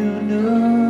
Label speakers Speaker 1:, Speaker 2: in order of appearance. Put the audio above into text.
Speaker 1: You know